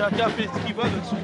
já, aqui, ó, esquivando.